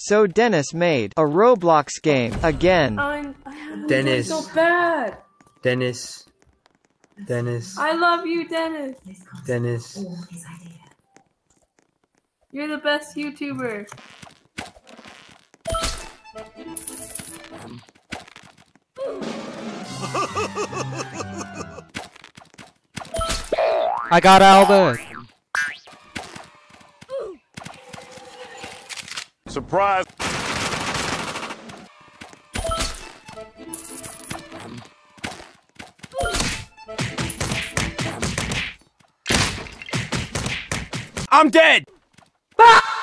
So Denis made a Roblox game again. I'm, I have Denis. so bad. Denis. Denis. I love you, Denis. Denis. You're the best YouTuber. I got Albert. Surprise! I'm dead! Ah!